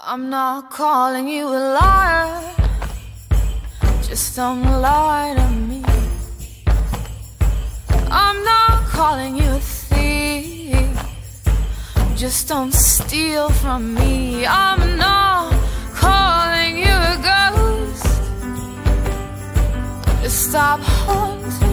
I'm not calling you a liar. Just don't lie to me. I'm not calling you a thief. Just don't steal from me. I'm not calling you a ghost. Just stop haunting